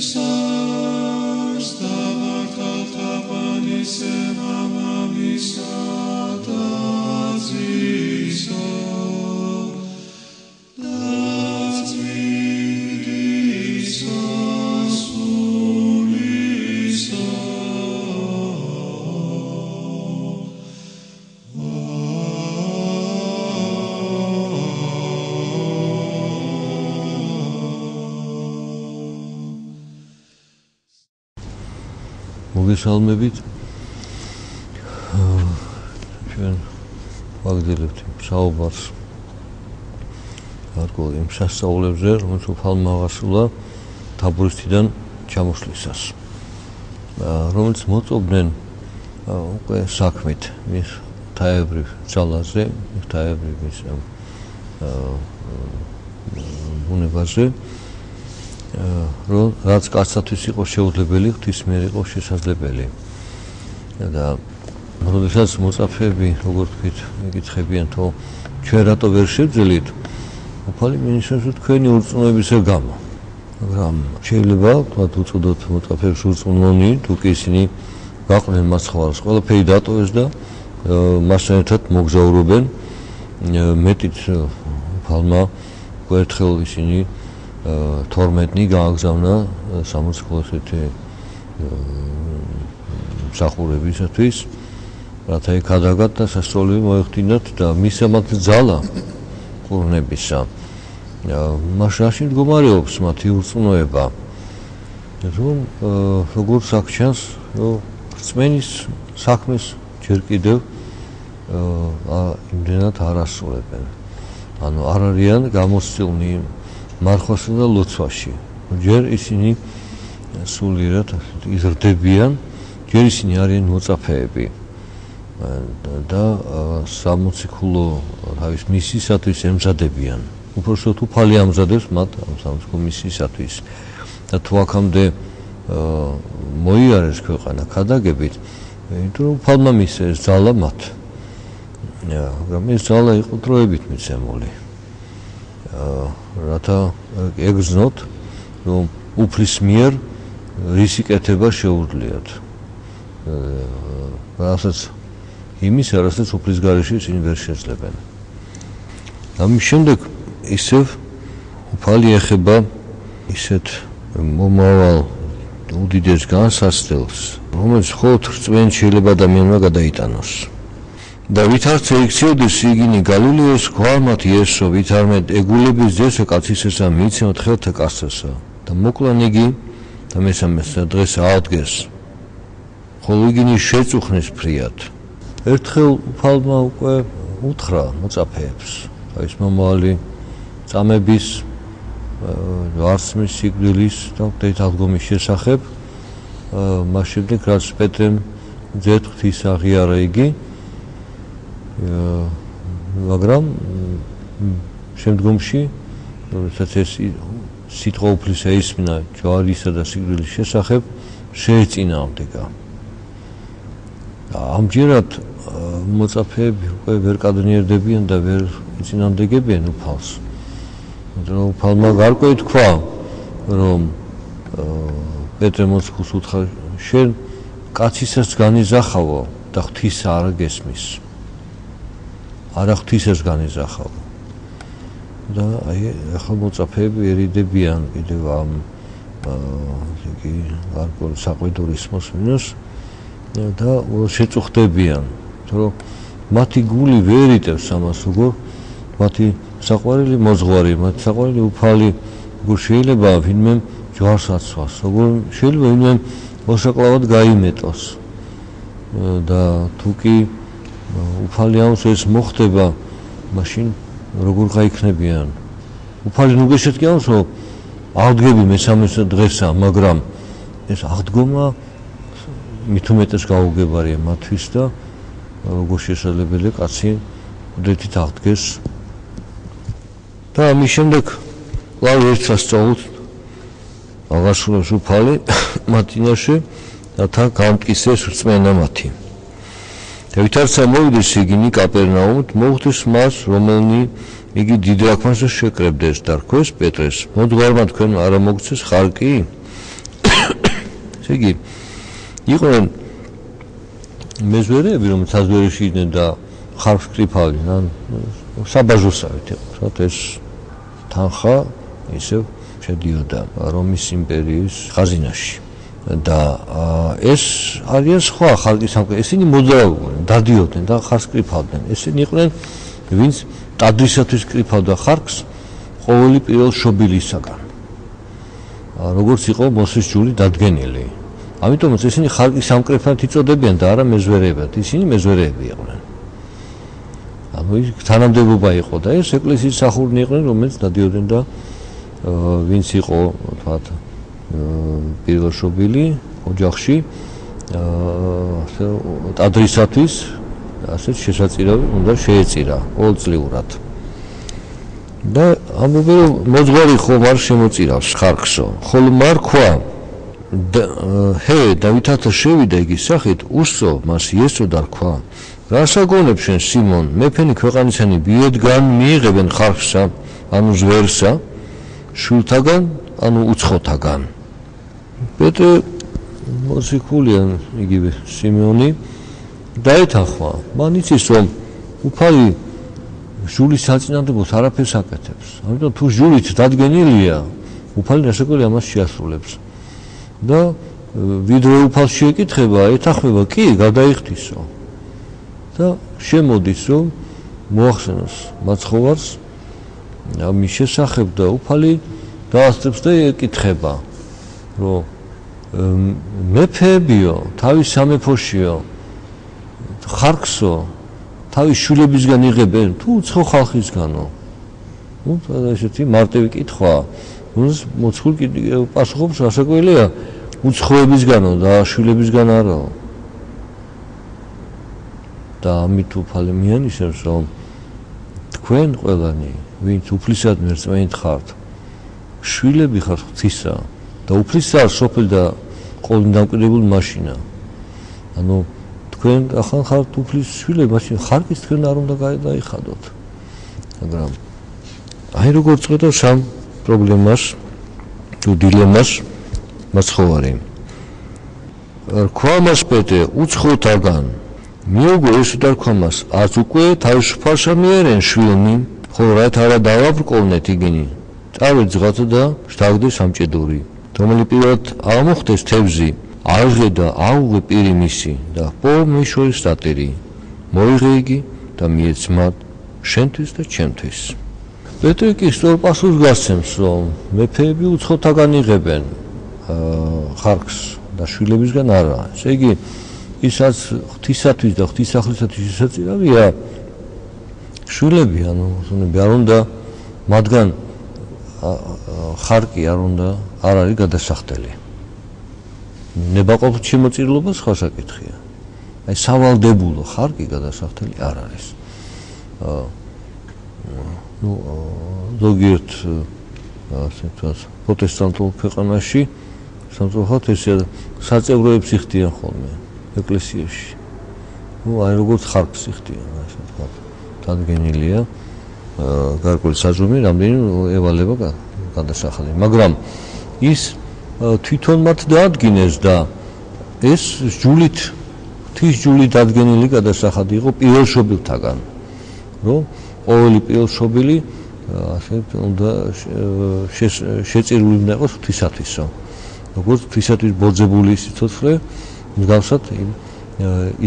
Σα, τα, τα, τα, πα, νύσαι, νύσαι. მოგესალმებით. ჩვენ ვაგრძელებთ საუბარს გარკვეულ იმ სასწაულებზე, რომელიც უფალმა აღასრულა თაბურისიდან ჩამოსვლისას. რომელიც მოწობდნენ უკვე საქმით მის თაებრივ ძალაზე, თაებრივ მის აა ბუნებაზე. რომ რაც კაცთვის იყო შეუძლებელი, ღვთის მიერ იყო შესაძლებელი. და როდესაც მოწაფეები, როგორ თქვით, მეკითხებიან თო ჩვენ რატო ვერ შეძლებთ? უფალი მინიშნებს რომ თქვენი ურწმუნოებისა გამო. მაგრამ შეიძლება თქვათ უწოდოთ მოწაფეებს ურწმუნონი, თუ კი ისინი გაყვნენ მას ხვალს, ყველაფერი დატოვეს და მასთან ერთად მოგზაურობენ მეტიც უფალმა ერთხელ ისინი 12-ნი გააგზავნა სამოციქულოს ერთი მსახურებისათვის რათა იქ ადაგათ და სასწაულები მოეხდინათ და მისამათ ძალა ყურნებისა. მაშაში მდგომარეობს მათი ურწმუნოება რომ როგორც აქ ჩანს რწმენის საქმეს ჯერ კიდევ იმდენად არასრულებენ. ანუ არ არიან გამოსწილნი მარხოსა და ლოცვაში. ჯერ ისინი სულიერად იზრდებიან, ჯერ ისინი არიან მოწაფეები. და 60 ქულო თავის მისისათვის ემზადებიან. უბრალოდ უფალი ამზადებს მათ ამ 60 ქულო მისისათვის. და თუ აქამდე მოიარეს ქვეყანა ხადაგებით, იმიტომ რომ უფალმა მისცა ეს ძალა მათ. მაგრამ ეს ძალა იყო დროებით მიცემული. აა რათა ეგზნოთ რომ უფლის მიერ რისიკეთება შეუძლიათ. რასაც იმის რასაც უფლის გარეშე წინ ვერ შეძლებენ. ამის შემდეგ ისევ უფალი ეხება ისეთ მომავალ უდიდეს განსასწრებს, რომელიც ხოლმე რწმენ შეიძლება ადამიანმა გადაიტანოს. და ვითარც ეიქციოდეს იგინი გალილეოს გვამათ იესო ვითარმეთ ეგულების ძესო კაცისესა მიცემთ ხელთა კაცსა და მოკლან იგი და მესამეს დღეს აადგეს. ხოლო იგინი შეწუხნის ფრიად. ერთხელ უფალმა უკვე უთხრა მოწაფეებს. აი ეს მომავალი წამების ვარსმის სიკვდილის და დეთალგომის შესახებ მას შემდეგ რაც პეტრემ ძეთქის აღიარა იგი მაგრამ შემდგომში როდესაც ეს სიტყვა უფლის ეისმინა ჯვარისა და სიკვდილის შესახებ შეეწინააღმდეგა. ამჯერად მოწაფეები უკვე ვერ კადნიერდებიან და ვერ ეწინააღმდეგებიან უფალს. რომ უფალმა გარკვე თქვა რომ პეტრე მოსკოვს უთხრა შენ კაცისას განიზახავო და ღვთის არ გესმის არა ღვთისას განიზახავ. და აი ახლა მოწაფეები ერიდებიან კიდევ ამ იგი გარკვეულ საყვედურის მოსმინოს და შეწუხდებიან, რომ მათი გული ვერ იტევს ამას, როგორ მათი საყვარელი მოძღვარი, მათი საყვარელი უფალი როგორ შეიძლება ვინმე ჯვარს აცვას, როგორ შეიძლება ვინმე მოსაკლავად გაიმეტოს. და თუ კი უფალი ამს ეს მოხდება მაშინ როგორ გაიქნებიან? უფალი ნუ გეშეთქიანს რომ აღდგები მესამე დღესა მაგრამ ეს აღდგომა მithumetes გაუგებარია მათთვის და როგორ შესაძლებელია კაცი უდეთით აღდგეს. და ამის შემდეგ ლავ ერთს სწავლთ აღასრულებს უფალი მათინაში და თან გამტკიცეს რწმენა მათი და ვითარცა მოვიდეს იგინი კაპერნაუმთ მოხდეს მას რომელნი იგი დიდ რაკმას შეკრებდეს და რქოს პეტრეს. მოძღვარმა თქვენ არა მოგცეს ხარ კი? ესე იგი იყვნენ მეზვერეები რომელიც საზვერეში იდნენ და ხარფს კრიფავდნენ ან საბაჟოსავით რა ეს თანხა ისევ შედიოდა რომის იმპერიის ხაზინაში და ეს არიან სხვა ხალხის სამყარო ესენი მოძრაობდნენ დადიოდნენ და ხარს კრიფავდნენ. ესენი იყვნენ ვინც ტადრისათვის კრიფავდა ხარკს ყოველი პირველ შობილისაგან. როგორც იყო მოსის ჯული დადგენილი. ამიტომაც ესენი ხალხის სამკრიფად იწოდებიან და არა მეზვერეებად ისინი მეზვერეები იყვნენ. ანუ ის თანამდებობა იყო და ეს ეკლესიის სახურნი იყვნენ რომელიც დადიოდნენ და ვინც იყო თქვათ პირველშობილი ოჯახში ასე ადრისათვის ასე შესაძირავი უნდა შეეწირა ყოველწლიურად და ამბობენ რომ მოძღვარი ხომ არ შემოწირავს ხარკსო ხოლო მარქვა ჰე დავითათა შევიდა იგი სახით უსო მას იესო და რქვა რასაგონებს შენ სიმონ? მეფენი ქვეყანისანი ბიედგან მიიღებენ ხარკსა ანუ ზვერსა შულთაგან ანუ უცხოთაგან პეტრე მოსიკულიან იგივე სიმეონი. დაეთახვა. მან იცის რომ უფალი ჟულის საწინააღმდეგოს არაფერს აკეთებს. ამიტომ თუ ჟულით დადგენილია უფალი ნასაკველი ამას შეასრულებს. და ვიდრე უფალს შეეკითხება ეთახმება კი გადაიხდისო. და შემოდის რომ მოახსენოს მაცხოვარს ამის შესახებ და უფალი დაასწრებს და ეკითხება რომ მეფეებიო თავის სამეფოშიო ხარკსო თავის შულებისგან იღებენ თუ უცხო ხალხისგანო. ну და ესეთი მარტივი კითხვა. უნდა მოცხულ პასუხობს რასაკვირველია უცხოებისგანო და შულებისგან არაო და ამით უფალი მიანიშნებს რომ თქვენ ყველანი ვინც უფლისად მერწმენით ხართ შვილები ხართ ღვთისა და უფლისად სოფელ და ყოველ დამკვირვებულ მაშინა. ანუ თქვენ ახან ხართ უფლის შვილები მაშინ ხარკის თქვენ არ უნდა გაიხადოთ მაგრამ აი როგორ წყვეტო სამ პრობლემას თუ დილემას მაცხოვარი რქვამას პეტე უცხოთაგან მიუგო ეს დარქვამას არც უკვე თავისუფალსა მიერენ შვილნი. ხოლო რა თარა დავაბრკოვნეთ იგინი წავედ ზღაცა და შთაგდე სამჭედური რომელი პირველად აღმოხდეს თევზი აღე და აუღე პირი მისი და პო მიშოის სტატერი მოიღე იგი და მიეცმად შენთვის და ჩემთვის. პეტრე კი სწორ პასუხს გასცემს რომ მეფეები უცხოთაგან იღებენ ხარკს და შვილებისგან არა. ესე იგი ისაც ღვთისათვის და ღვთისახლისათვის შესაძლებელია შულები ანუ ზონები არ უნდა მათგან ხარკი არ უნდა არ არის გადასახდელი ნებაყოფ შემოწირულობა სხვა საკითხია აი სავალდებულო ხარკი გადასახდელი არ არის ну ზოგიერთ ასე თქოს პროტესტანტულ ქვეყანაში სამწუხაროდ ესე საწევროებს იხდიან ხოლმე ეკლესიაში ну აი როგორც ხარკს იხდიან ასე თქოს დადგენილია გარკვეული საძმი რამდენი ევალება გადასახადი მაგრამ ის თვითონ მათ დაადგინეს და ეს ჯულით თის ჯულით დადგენილი გადასახადი იყო პირველშობილთაგან რომ ყოველი პირველშობილი ასე უნდა შეწირული უნდა იყოს თვისათვისო როგორც თვისათვის ბოძებული სიცოცხლე მსგავსად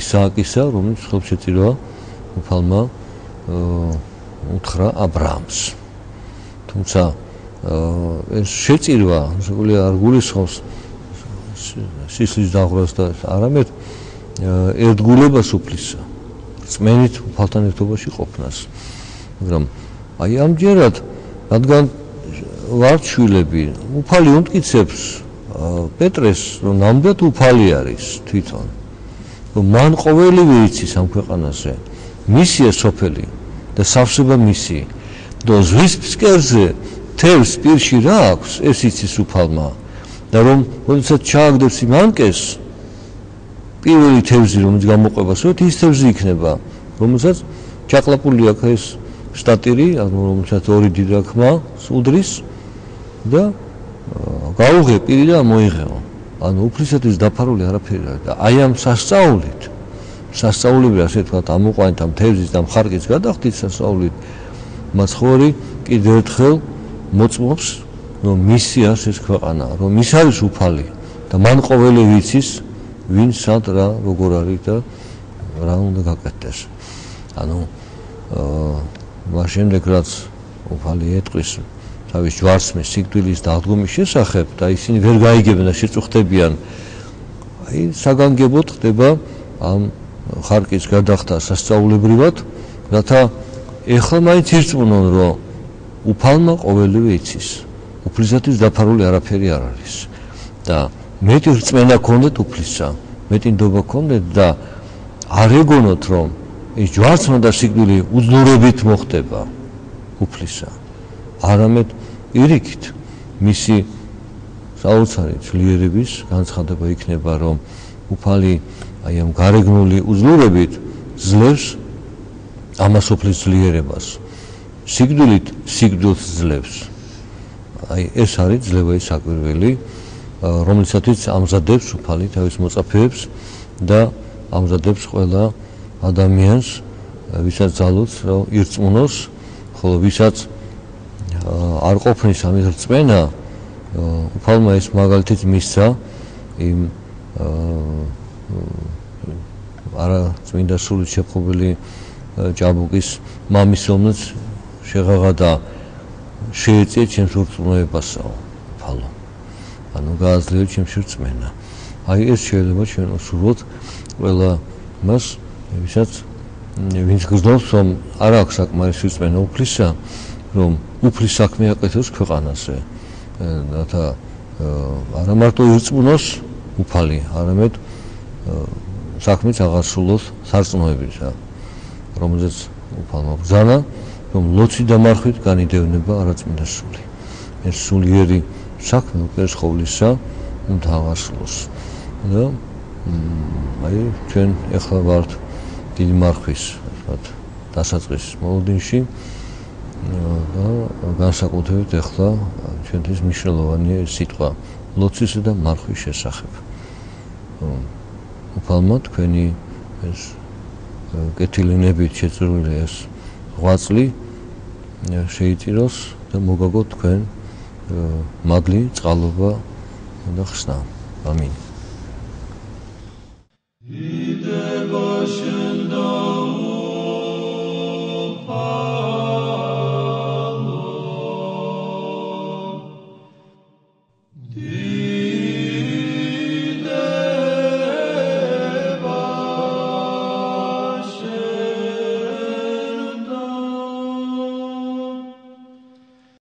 ისააკისა რომელიც ხელს შეწირვა უფალმა უთხრა ა ブラ ამს. თუმცა ეს შეწირვა, შეგვიძლია არ გულისხმობს სისლის დაღვრას და არამედ ერთგულებას უფლისა. წმენით უფალთან ერთობაში ყოფნას. მაგრამ აი ამჯერად რადგან ვარჩვილები უფალი უმტკიცებს პეტრეს რომ ნამდვილად უფალი არის თვითონ რომ მან ყოველივე იცის ამ ქვეყანაზე მისია სოფელი და სავსება მისი და ზღვის ფსკერზე თევს პირში რა აქვს ეს იცის უფალმა? და რომ როდესაც ჩააგდებს იმანკეს პირველი თევზი რომელიც გამოყვებას რომ ის თევზი იქნება. რომელსაც ჩაყლაპული აქვს ეს სტატირი ანუ რომელსაც ორი დიდრაქმა სუდრის და გაუღე პირი და მოიღეო. ანუ უფლისათვის დაფარული არაფერი არ და აი ამ სასწაულით სასწაულები ასე თქვა ამოყვანით ამ თევზის და მხარკის გადახდით სასწაულით მაცხოვრი კიდევ ერთხელ მოწმობს რომ მისიას ეს ქვეყანა რომ ის არის უფალი და მან ყოველი ვიცის ვინ სად რა როგორ არის და რა უნდა გაკეთდეს. ანუ მას შემდეგ რაც უფალი ეტყვის თავის ჯვარცმის სიკვდილის დაღდგომის შესახებ და ისინი ვერ გაიგებენ და შეწუხდებიან აი საგანგებოდ ხდება ამ ხარკის გადახდა სასწაულებრივად რათა ეხლა მაინც ირწმუნონ რომ უფალმა ყოველივე იცის. უფლისათვის დაფარული არაფერი არ არის. და მეტი რწმენა ქონდეთ უფლისა მეტი ნდობა ქონდეთ და არ ეგონოთ რომ ეს ჯვარცმა და სიკვდილი უძლურებით მოხდება უფლისა არამედ ირიქით მისი საოცარი ძლიერების განცხადება იქნება რომ უფალი აი ამ გარეგნული უძლურებით ძლევს ამასופლის ძლიერებას სიკვდილით სიკვდილს ძლევს. აი ეს არის ძლევაი საკვირველი რომლისათვიც ამზადებს უფალი თავის მოწაფეებს და ამზადებს ყველა ადამიანს ვისაც ძალუც რომ ირწმუნოს ხოლო ვისაც არ ყოფნის ამის რწმენა უფალმა ეს მაგალითიც მისცა იმ არა წმინდა სული შეფობილი ჯაბუკის მამის ომს შეღაღა და შეეწია ჩემს რწმუნებასო უფალო ანუ გააზრდა ჩემს რწმენა აი ეს შეიძლება ჩვენ ვსურვოთ ყველა მას ვისაც ვინც გრძნობს რომ არ აქვს საკმარისი რწმენა უფლისა რომ უფლის საქმე აკეთოს ქვეყანაზე. რათა არა მარტო ირწმუნოს უფალი, არამედ საქმეც აღარ სულოს სარწმუნოებით რა. რომელზეც უფალმა ბრძანა, რომ ლოცი და მარხვით განიდევნება არაწმინდა სული. ეს სულიერი საქმე უკეს ხოვლისა სულოს. და აი ჩვენ ახლა ვართ დიდი მარხვის, ასე დასაწყის მოლოდინში. და განსაკუთრებით ახლა ჩვენთვის მნიშვნელოვანია სიტყვა ლოცვისა და მარხვის შესახებ. უფალმა თქვენი ეს კეთილინებით შეწრული ეს ღვაწლი შეიწიროს და მოგაგოთ თქვენ მადლი, წყალობა და ხსნა. ამინ.